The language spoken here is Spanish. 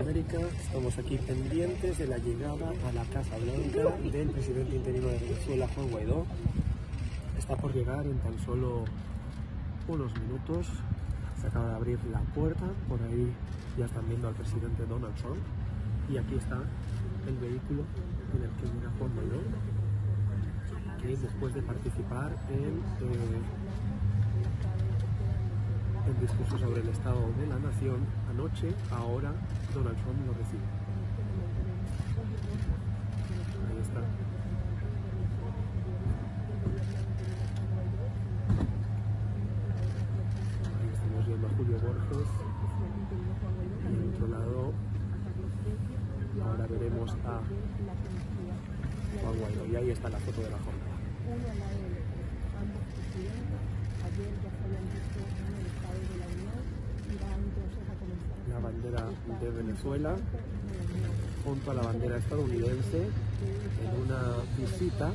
América, estamos aquí pendientes de la llegada a la Casa Blanca del presidente interino de Venezuela, Juan Guaidó. Está por llegar en tan solo unos minutos. Se acaba de abrir la puerta, por ahí ya están viendo al presidente Donald Trump. Y aquí está el vehículo en el que llega Juan Guaidó, que después de participar en eh, discurso sobre el estado de la nación anoche, ahora Donald Trump lo recibe. Ahí está. Ahí estamos viendo a Julio Borges. Y al otro lado, ahora veremos a Juan Guaidó. Y ahí está la foto de la jornada. uno al lado del otro. Ambos presidentes ayer ya se habían visto en el Estado de la Unión y van entonces a comenzar. La bandera de Venezuela junto a la bandera estadounidense en una visita